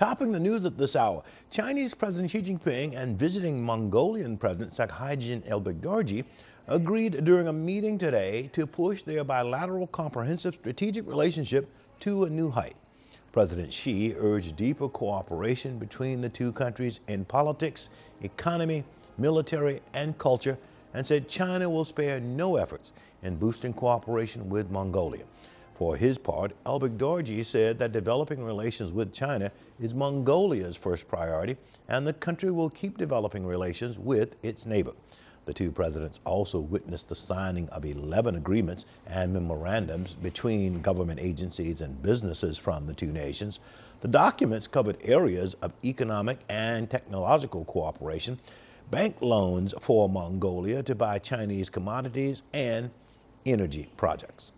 Topping the news at this hour, Chinese President Xi Jinping and visiting Mongolian President Tsakhiagiin Elbegdorj agreed during a meeting today to push their bilateral comprehensive strategic relationship to a new height. President Xi urged deeper cooperation between the two countries in politics, economy, military, and culture, and said China will spare no efforts in boosting cooperation with Mongolia. For his part, Elbegdorj said that developing relations with China is Mongolia's first priority, and the country will keep developing relations with its neighbor. The two presidents also witnessed the signing of 11 agreements and memorandums between government agencies and businesses from the two nations. The documents covered areas of economic and technological cooperation, bank loans for Mongolia to buy Chinese commodities, and energy projects.